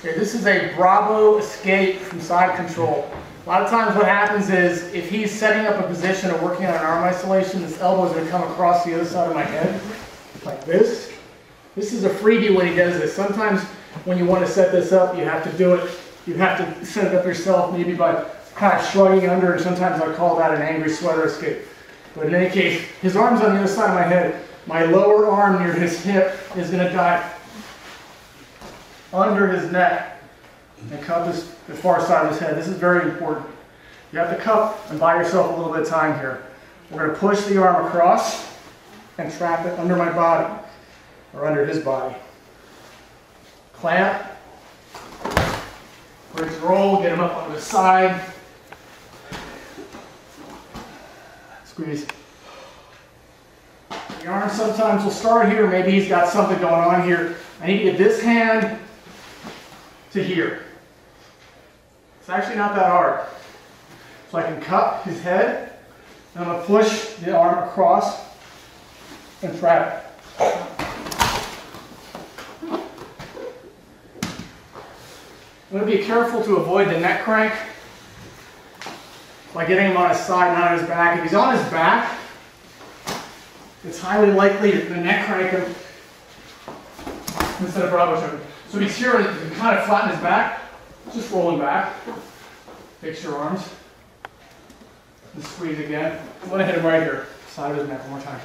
Okay, this is a Brabo escape from side control. A lot of times what happens is if he's setting up a position or working on an arm isolation, this elbow is going to come across the other side of my head, like this. This is a freebie when he does this. Sometimes when you want to set this up, you have to do it, you have to set it up yourself maybe by kind of shrugging under, and sometimes I call that an angry sweater escape. But in any case, his arm's on the other side of my head. My lower arm near his hip is going to dive under his neck and cup his, the far side of his head. This is very important. You have to cup and buy yourself a little bit of time here. We're going to push the arm across and trap it under my body or under his body. Clamp, bridge roll, get him up on the side. Squeeze. The arm sometimes will start here. Maybe he's got something going on here. I need to get this hand to here. It's actually not that hard. So I can cup his head, and I'm going to push the arm across and trap it. I'm going to be careful to avoid the neck crank by getting him on his side, not on his back. If he's on his back, it's highly likely that the neck crank him instead of brabo choking. So he's here you can kind of flatten his back, just rolling back. Fix your arms. And squeeze again. I'm to hit him right here, side of his neck one more time.